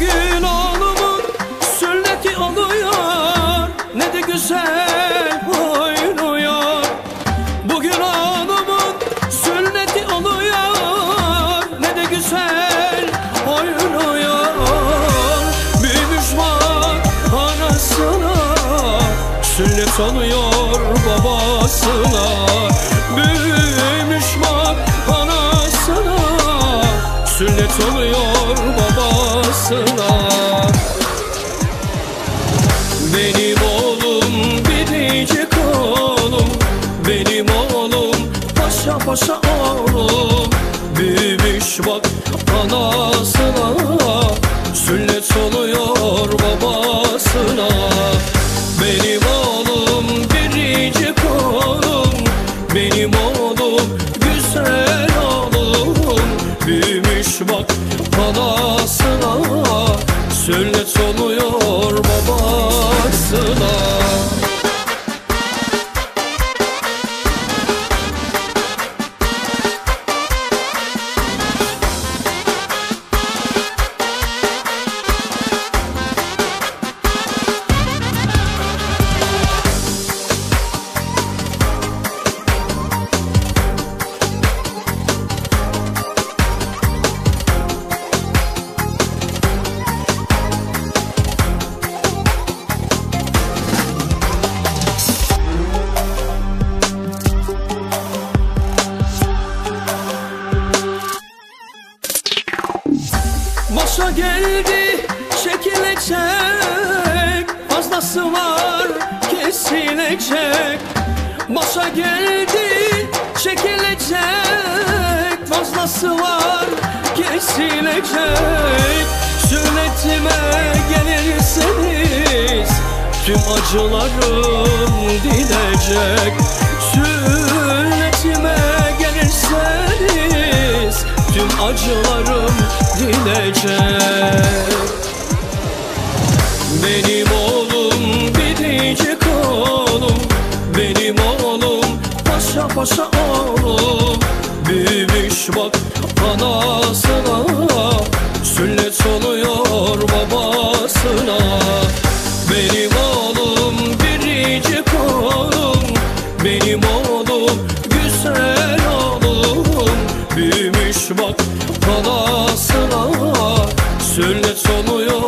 Bugün oğlumun sünneti oluyor Ne de güzel oynuyor Bugün oğlumun sünneti oluyor Ne de güzel oynuyor Büyümüş bak anasına. Sünnet oluyor babasına. Büyümüş bak anasına. Sünnet oluyor Benim oğlum biricik oğlum. Benim oğlum paşa paşa oğlum. Büyümüş bak anasına. Sünnet oluyor babasına. Benim oğlum biricik oğlum. Benim oğlum güzel oğlum. Büyümüş bak anasına. Sünnet oluyor babasına Başa geldi çekilecek. Fazlası var kesilecek. Başa geldi çekilecek. Fazlası var kesilecek. Sünnetime gelirseniz Tüm acılarım dinecek acılarım dinecek. Benim oğlum biricik oğlum. Benim oğlum paşa paşa oğlum. Büyümüş bak anasına. Sünnet oluyor Bak anasına Sünnet oluyor